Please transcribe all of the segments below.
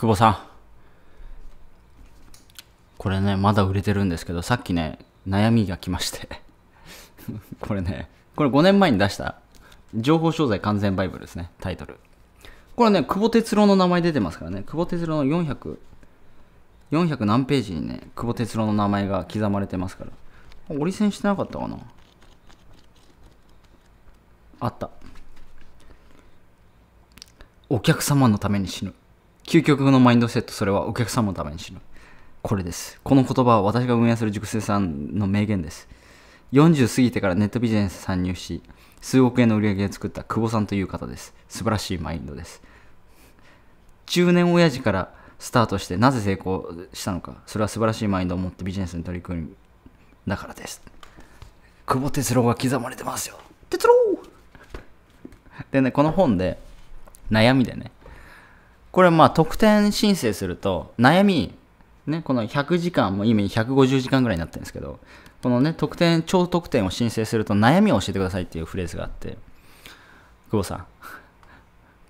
久保さん。これね、まだ売れてるんですけど、さっきね、悩みが来まして。これね、これ5年前に出した、情報商材完全バイブルですね、タイトル。これね、久保哲郎の名前出てますからね、久保哲郎の400、400何ページにね、久保哲郎の名前が刻まれてますから。折り線してなかったかなあった。お客様のために死ぬ。究極のマインドセット、それはお客様のために死ぬ。これです。この言葉は私が運営する塾生さんの名言です。40過ぎてからネットビジネス参入し、数億円の売り上げを作った久保さんという方です。素晴らしいマインドです。中年親父からスタートしてなぜ成功したのか、それは素晴らしいマインドを持ってビジネスに取り組むだからです。久保哲郎が刻まれてますよ。哲郎でね、この本で悩みでね、これまあ得点申請すると悩みね、この100時間も意味150時間ぐらいになってるんですけど、このね、得点、超得点を申請すると悩みを教えてくださいっていうフレーズがあって、久保さん、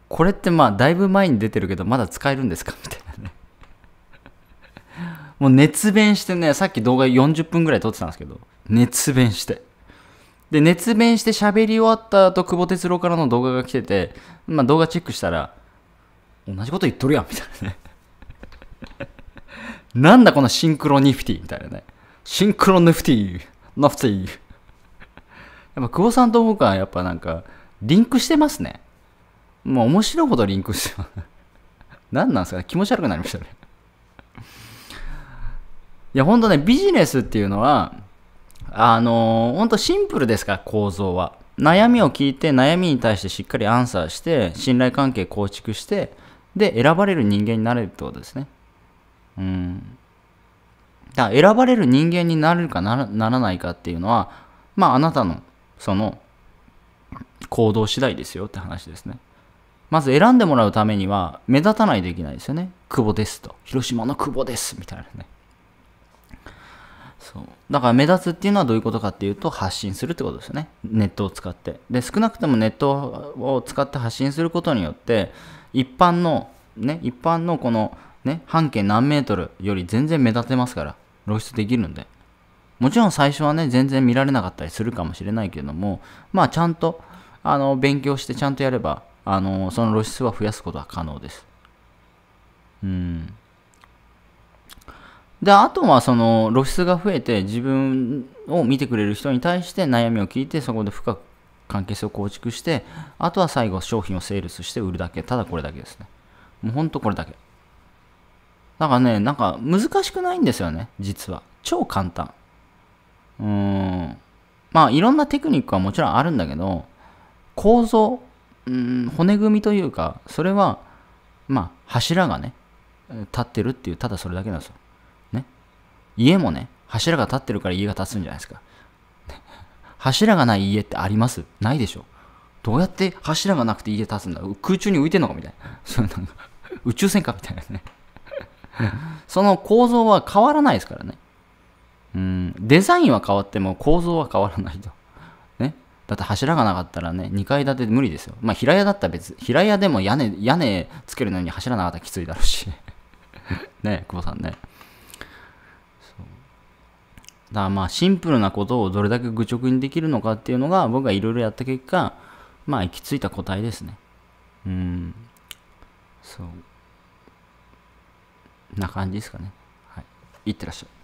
これってまあだいぶ前に出てるけど、まだ使えるんですか？みたいなね。もう熱弁してね、さっき動画40分ぐらい撮ってたんですけど、熱弁して。で、熱弁して喋り終わった後、久保哲郎からの動画が来てて、まあ動画チェックしたら、同じこと言っとるやん、みたいなね。なんだこのシンクロニフティみたいなね。シンクロニフティ、ノフティ。やっぱ久保さんと僕はやっぱなんか、リンクしてますね。もう面白いほどリンクしてます。何なんですかね気持ち悪くなりましたね。いや、ほんとね、ビジネスっていうのは、あのー、ほんとシンプルですから、構造は。悩みを聞いて、悩みに対してしっかりアンサーして、信頼関係構築して、で、選ばれる人間になれるってことですね。うん。だから選ばれる人間になれるかならないかっていうのは、まあ、あなたの、その、行動次第ですよって話ですね。まず選んでもらうためには、目立たないといけないですよね。久保ですと。広島の久保です。みたいなね。そう。だから目立つっていうのはどういうことかっていうと、発信するってことですよね。ネットを使って。で、少なくともネットを使って発信することによって、一般の、ね、一般のこの、ね、半径何メートルより全然目立てますから、露出できるんで。もちろん最初はね、全然見られなかったりするかもしれないけども、まあちゃんと、あの、勉強してちゃんとやれば、あの、その露出は増やすことは可能です。うん。で、あとはその露出が増えて自分を見てくれる人に対して悩みを聞いてそこで深く関係性を構築して、あとは最後商品をセールスして売るだけ。ただこれだけですね。もうほんとこれだけ。だからね、なんか難しくないんですよね、実は。超簡単。うーん。まあいろんなテクニックはもちろんあるんだけど、構造、うん、骨組みというか、それは、まあ柱がね、立ってるっていう、ただそれだけなんですよ。ね。家もね、柱が立ってるから家が立つんじゃないですか。柱がない家ってありますないでしょ。どうやって柱がなくて家立つんだ空中に浮いてんのか？みたいな。そなんか宇宙船か？みたいなね。その構造は変わらないですからね。うん、デザインは変わっても構造は変わらないと。ね。だって柱がなかったらね、2階建てで無理ですよ。まあ平屋だったら別、平屋でも屋根、屋根つけるのに柱なかったらきついだろうし。ね、久保さんね。だからまあシンプルなことをどれだけ愚直にできるのかっていうのが僕がいろいろやった結果、まあ行き着いた答えですね。うん。そう。な感じですかね。はい。いってらっしゃい。